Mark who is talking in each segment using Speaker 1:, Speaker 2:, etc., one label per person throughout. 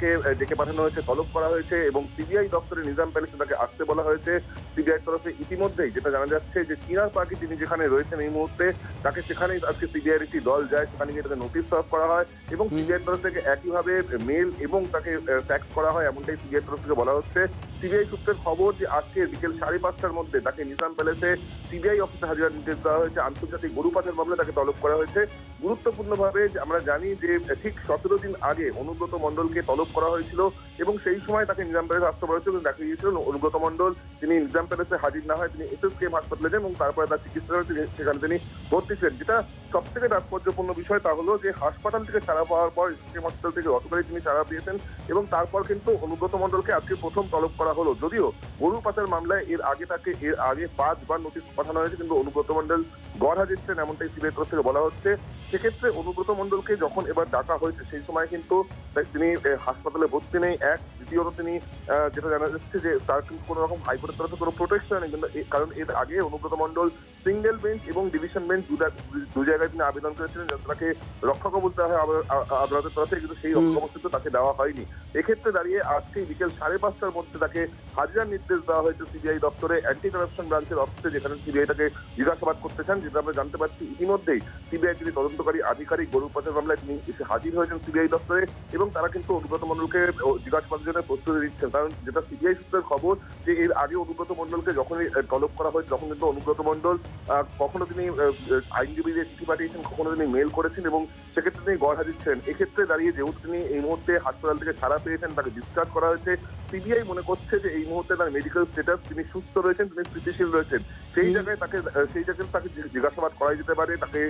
Speaker 1: কে ডেকে পাঠানো হয়েছে তলব করা হয়েছে এবং সিবিআই দপ্তরে নিজাম প্যালেসে তাকে আসতে বলা হয়েছে। সিবিআই তরফে ইতিমধ্যেই যেটা জানা যাচ্ছে যে চিনার পার্টি তিনি যেখানে রয়েছেন এই মুহূর্তে তাকে সেখানেই আজকে সিবিআই একটি দল যায় সেখানে গিয়ে তাকে নোটিশ সার্ভ করা হয় এবং সিবিআই তরফ থেকে একইভাবে মেল এবং তাকে ট্যাক্স করা হয় এমনটাই সিবিআই তরফ থেকে বলা হচ্ছে। সিবিআই সূত্রের খবর যে আজকে বিকেল সাড়ে পাঁচটার মধ্যে তাকে নিজাম প্যালেসে সিবিআই অফিসে হাজিরার নির্দেশ দেওয়া হয়েছে। আন্তর্জাতিক গরু পাচার মামলায় তাকে তলব করা হয়েছে। গুরুত্বপূর্ণভাবে আমরা জানি যে ঠিক সতেরো দিন আগে অনুব্রত মণ্ডলকে তলব করা হয়েছিল এবং সেই সময় তাকে নিজাম প্যালেসে আসতে বলা হয়েছিল। দেখা গিয়েছিল অনুব্রত মণ্ডল, তিনি নিজাম প্যালেসে হাজির না হয় তিনি এস এস কেম হাসপাতালে যান এবং তারপরে তার চিকিৎসা সেখানে তিনি ভর্তি ছিলেন, যেটা সব থেকে তাৎপর্যপূর্ণ বিষয় তা হলো যে হাসপাতাল থেকে ছাড়া পাওয়ার পর এসএসকেএম হাসপাতাল থেকে গতকালই তিনি ছাড়া পেয়েছেন এবং তারপর কিন্তু অনুব্রত মণ্ডলকে আজকে প্রথম তলব করা হলো। যদিও গরু পাচার মামলায় এর আগে তাকে এর আগে পাঁচবার নোটিশ পাঠানো হয়েছে, কিন্তু অনুব্রত মণ্ডল গড় হাজির ছিলেন এমনটাই সিবিআই তরফ থেকে বলা হচ্ছে। সেক্ষেত্রে অনুব্রত মণ্ডলকে যখন এবার ডাকা হয়েছে, সেই সময় কিন্তু তিনি হাসপাতালে ভর্তি নেই। এক দ্বিতীয়ত তিনি যেটা জানা যাচ্ছে যে তার কিন্তু কোনো রকম হাইকোর্টের তরফে কোনো প্রোটেকশন নেই কিন্তু কারণ এর আগে অনুব্রত মণ্ডল সিঙ্গেল বেঞ্চ এবং ডিভিশন বেঞ্চ দু জায়গায় তিনি আবেদন করেছিলেন যাতে তাকে রক্ষা কবচ দেওয়া হয় আদালতের তরফে কিন্তু সেই রক্ষা কবচ কিন্তু তাকে দেওয়া হয়নি। এক্ষেত্রে দাঁড়িয়ে আজকে বিকেল সাড়ে পাঁচটার মধ্যে তাকে হাজিরার নির্দেশ দেওয়া হয়েছে সিবিআই দপ্তরে অ্যান্টি কারাপশন ব্রাঞ্চের অফিসে যেখানে সিবিআই তাকে জিজ্ঞাসাবাদ করতে চান যেটা আমরা জানতে পারছি ইতিমধ্যেই সিবিআই যিনি তদন্তকারী আধিকারিক গরু পাচার মামলায় তিনি এসে হাজির হয়েছেন সিবিআই দপ্তরে এবং তারা কিন্তু অনুব্রত মণ্ডলকে ও, জিজ্ঞাসাবাদের জন্য প্রস্তুতি দিচ্ছেন কারণ যেটা সিবিআই সূত্রের খবর যে এর আগে অনুব্রত মণ্ডলকে যখনই তলব করা হয়েছে তখন কিন্তু অনুব্রত মণ্ডল আহ, কখনো তিনি আইনজীবীদের চিঠি পাঠিয়েছেন কখনো তিনি মেল করেছেন এবং সেক্ষেত্রে তিনি গড় হাজির এক্ষেত্রে দাঁড়িয়ে যেহেতু তিনি এই মুহূর্তে হাসপাতাল থেকে ছাড়া পেয়েছেন তাকে ডিসচার্জ করা হয়েছে সিবিআই মনে করছে যে এই মুহূর্তে তার মেডিকেল স্টেটাস তিনি সুস্থ রয়েছেন তিনি স্থিতিশীল রয়েছেন। সেই জায়গায় তাকে সেই জায়গায় তাকে জিজ্ঞাসাবাদ করাই যেতে পারে তাকে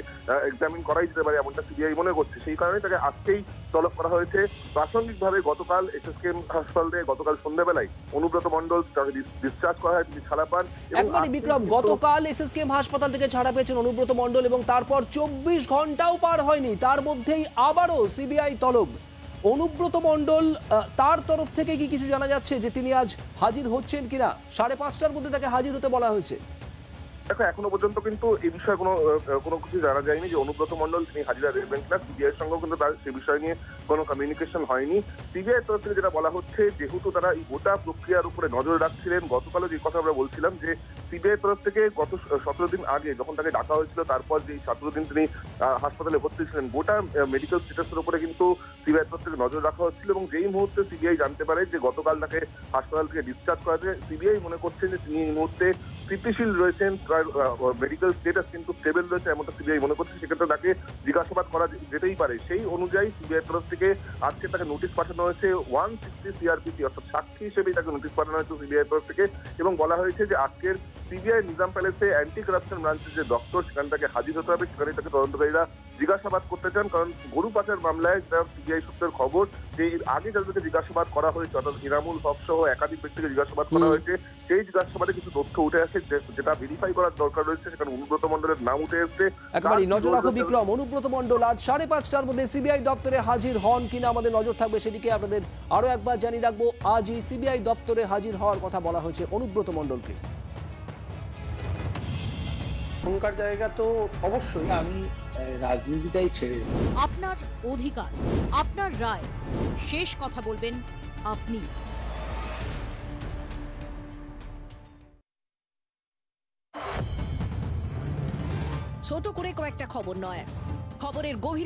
Speaker 1: এক্সামিন করাই যেতে পারে এমনটা সিবিআই মনে করছে। সেই কারণে তাকে আজকেই তলব করা হয়েছে। প্রাসঙ্গিকভাবে গতকাল এসএসকেএম হাসপাতালে গতকাল সন্ধ্যাবেলায় অনুব্রত মণ্ডল তাকে ডিসচার্জ করা হয় তিনি ছাড়া পান। এবং
Speaker 2: একবারই বিক্রম গতকাল এসএসকেএম হাসপাতাল থেকে ছাড়া পেয়েছেন অনুব্রত মণ্ডল এবং তারপর চব্বিশ ঘন্টাও পার হয়নি। তার মধ্যেই আবারও সিবিআই তলব। অনুব্রত মণ্ডল তার তরফ থেকে কি কিছু জানা যাচ্ছে যে তিনি আজ হাজির হচ্ছেন কিনা? সাড়ে পাঁচটার মধ্যে তাকে হাজির হতে বলা হয়েছে।
Speaker 1: দেখো, এখনও পর্যন্ত কিন্তু এই বিষয়ে কোনো কোনো কিছু জানা যায়নি যে অনুব্রত মণ্ডল তিনি হাজিরা দেবেন কিনা। সিবিআই সঙ্গেও কিন্তু তার সে বিষয় নিয়ে কোনো কমিউনিকেশন হয়নি। সিবিআই তরফ থেকে যেটা বলা হচ্ছে, যেহেতু তারা এই গোটা প্রক্রিয়ার উপরে নজর রাখছিলেন, গতকালও যে কথা আমরা বলছিলাম যে সিবিআই তরফ থেকে গত সতেরো দিন আগে যখন তাকে ডাকা হয়েছিল, তারপর যে সতেরো দিন তিনি হাসপাতালে ভর্তি ছিলেন, গোটা মেডিকেল স্ট্যাটাসের উপরে কিন্তু সিবিআই তরফ থেকে নজর রাখা হচ্ছিল এবং যেই মুহূর্তে সিবিআই জানতে পারে যে গতকাল তাকে হাসপাতাল থেকে ডিসচার্জ করা সিবিআই মনে করছেন যে তিনি এই মুহূর্তে স্থিতিশীল রয়েছেন তার মেডিকেল স্টেটাস কিন্তু স্টেবল রয়েছে এমনটা সিবিআই মনে করছে। সেক্ষেত্রে তাকে জিজ্ঞাসাবাদ করা যেতেই পারে। সেই অনুযায়ী সিবিআই তরফ থেকে আজকে তাকে নোটিশ পাঠানো হয়েছে। ওয়ান সিক্সটি সিআরপিসি অর্থাৎ সাক্ষী হিসেবেই তাকে নোটিশ পাঠানো হয়েছে সিবিআই তরফ থেকে। এবং বলা হয়েছে যে আজকের সিবিআই নিজাম প্যালেসে অ্যান্টি কারাপশন ব্রাঞ্চের যে দপ্তর সেখানে তাকে হাজির হতে হবে। সেখানে তাকে তদন্তকারীরা জিজ্ঞাসাবাদ করতে চান। কারণ গরু পাচার মামলায় যা সিবিআই সূত্রের খবর যে আগে যাদেরকে জিজ্ঞাসাবাদ করা হয়েছে অর্থাৎ ইনামুল হক সহ একাধিক ব্যক্তিকে জিজ্ঞাসাবাদ করা হয়েছে সেই জিজ্ঞাসাবাদে কিছু তথ্য উঠে আসে যেটা ভেরিফাই করার দরকার রয়েছে সেখানে অনুব্রত মন্ডলের নাম উঠে এসছে।
Speaker 2: একেবারেই
Speaker 1: তার
Speaker 2: নজর রাখো বিক্রম অনুব্রত মণ্ডল আজ সাড়ে পাঁচটার মধ্যে সিবিআই দপ্তরে হাজির হন কিনা আমাদের নজর থাকবে সেদিকে আপনাদের আরও একবার জানিয়ে রাখব। আজই সিবিআই দপ্তরে হাজির হওয়ার কথা বলা হয়েছে অনুব্রত মণ্ডলকে।
Speaker 3: অহংকার জায়গা তো অবশ্যই।
Speaker 4: আমি রাজনীতিটাই ছেড়ে
Speaker 5: আপনার অধিকার আপনার রায় শেষ কথা বলবেন আপনি। ছোট করে কয়েকটা খবর নয় খবরের গভীর